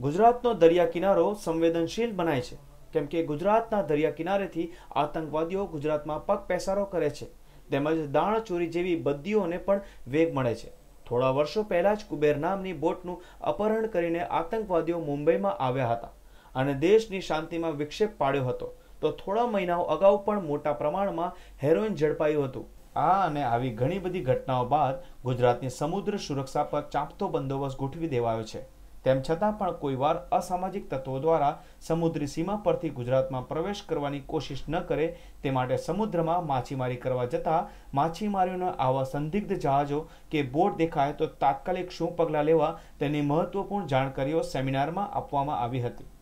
ગુજરાતનો દરિયા કિનારો સંવેદનશીલ બનાય છે. કેમ કે ગુજરાતના દરિયા કિનારેથી આતંકવાદીઓ ગુજરાતમાં પગ પેસારો કરે છે. તેમજ દાણચોરી જેવી બદીઓને પણ વેગ મળે છે. થોડા વર્ષો પહેલા જ કુબેર નામની બોટનું અપહરણ કરીને આતંકવાદીઓ મુંબઈમાં આવ્યા હતા અને દેશની શાંતિમાં વિક્ષેપ પાડ્યો હતો. તો થોડા મહિનાઓ અગાઉ પણ મોટા પ્રમાણમાં હેરોઇન ઝડપાયું હતું. આ અને આવી ઘણી બધી ઘટનાઓ બાદ ગુજરાતની સમુદ્ર સુરક્ષા પર ચાંપતો બંદોબસ્ત ગોઠવી દેવાયો છે. તેમ છતાં પણ કોઈવાર અસામાજિક તત્વો દ્વારા સમુદ્રી સીમા પરથી ગુજરાતમાં પ્રવેશ કરવાની કોશિશ ન કરે તે માટે સમુદ્રમાં માછીમારી કરવા જતા માછીમારીઓના આવા સંદિગ્ધ જહાજો કે બોટ દેખાય તો તાત્કાલિક શું પગલાં લેવા તેની મહત્વપૂર્ણ જાણકારીઓ સેમિનારમાં આપવામાં આવી હતી.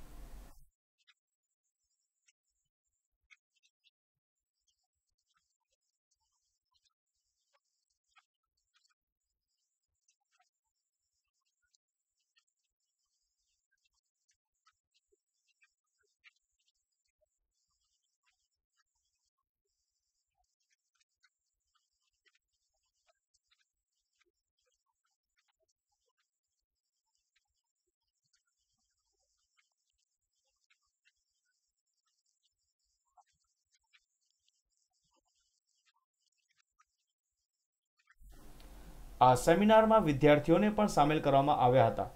આ સેમિનારમાં વિદ્યાર્થીઓને પણ સામેલ કરવામાં આવ્યા હતા.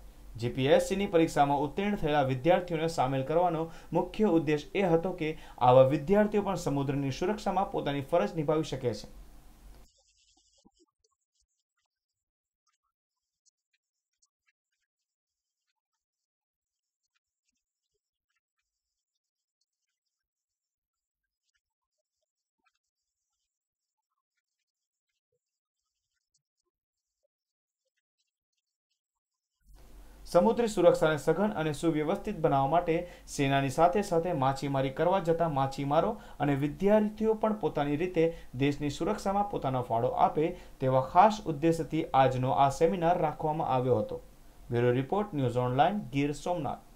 જીપીએસસીની પરીક્ષામાં ઉત્તીર્ણ થયેલા વિદ્યાર્થીઓને સામેલ કરવાનો મુખ્ય ઉદ્દેશ એ હતો કે આવા વિદ્યાર્થીઓ પણ સમુદ્રની સુરક્ષામાં પોતાની ફરજ નિભાવી શકે છે. સમુદ્રી સુરક્ષાને સઘન અને સુવ્યવસ્થિત બનાવવા માટે સેનાની સાથે સાથે માછીમારી કરવા જતા માછીમારો અને વિદ્યાર્થીઓ પણ પોતાની રીતે દેશની સુરક્ષામાં પોતાનો ફાળો આપે તેવા ખાસ ઉદ્દેશથી આજનો આ સેમિનાર રાખવામાં આવ્યો હતો. Bureau report, news online Gir Somnath.